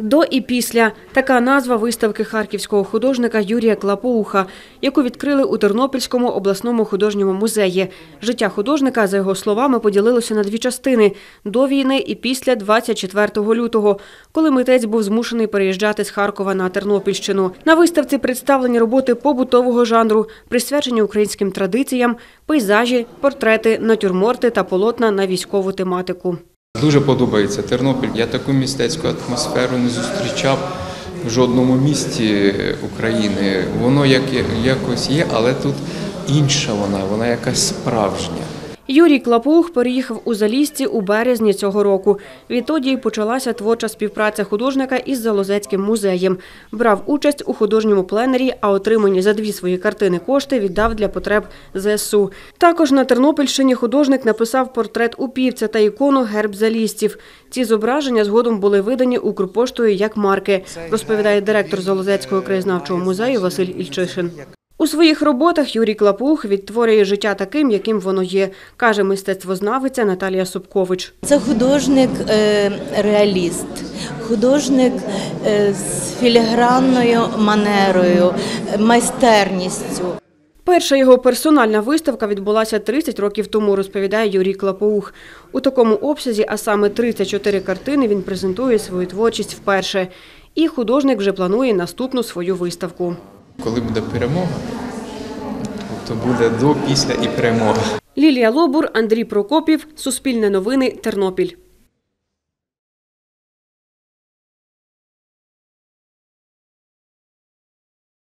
До і після така назва виставки харківського художника Юрія Клапоуха, яку відкрили у Тернопільському обласному художньому музеї. Життя художника, за його словами, поділилося на дві частини до війни і після 24 лютого, коли митець був змушений переїжджати з Харкова на Тернопільщину. На виставці представлені роботи побутового жанру, присвячені українським традиціям, пейзажі, портрети, натюрморти та полотна на військову тематику. Дуже подобається Тернопіль. Я таку містецьку атмосферу не зустрічав в жодному місті України. Воно як, якось є, але тут інша вона, вона якась справжня. Юрій Клапух переїхав у Залісці у березні цього року. Відтоді й почалася творча співпраця художника із Залозецьким музеєм. Брав участь у художньому пленері, а отримані за дві свої картини кошти віддав для потреб ЗСУ. Також на Тернопільщині художник написав портрет упівця та ікону герб залістів. Ці зображення згодом були видані Укрпоштою як марки, розповідає директор Залозецького краєзнавчого музею Василь Ільчишин. У своїх роботах Юрій Клапух відтворює життя таким, яким воно є, каже мистецтвознавиця Наталія Собкович. Це художник е, художник е, з філігранною манерою, майстерністю. Перша його персональна виставка відбулася 30 років тому, розповідає Юрій Клапоух. У такому обсязі, а саме 34 картини, він презентує свою творчість вперше. І художник вже планує наступну свою виставку. Коли буде перемога, то буде до, після і перемога. Лілія Лобур, Андрій Прокопів, Суспільне новини, Тернопіль.